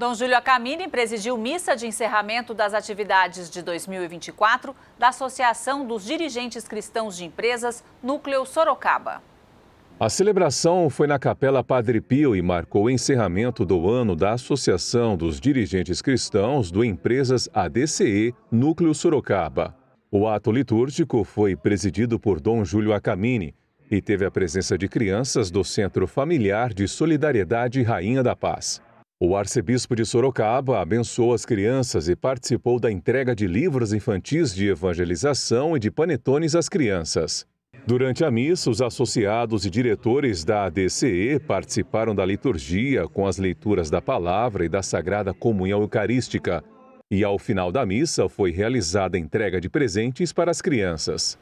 Dom Júlio Acamini presidiu missa de encerramento das atividades de 2024 da Associação dos Dirigentes Cristãos de Empresas Núcleo Sorocaba. A celebração foi na Capela Padre Pio e marcou o encerramento do ano da Associação dos Dirigentes Cristãos do Empresas ADCE Núcleo Sorocaba. O ato litúrgico foi presidido por Dom Júlio Acamini e teve a presença de crianças do Centro Familiar de Solidariedade Rainha da Paz. O arcebispo de Sorocaba abençoou as crianças e participou da entrega de livros infantis de evangelização e de panetones às crianças. Durante a missa, os associados e diretores da ADCE participaram da liturgia com as leituras da palavra e da Sagrada Comunhão Eucarística. E ao final da missa foi realizada a entrega de presentes para as crianças.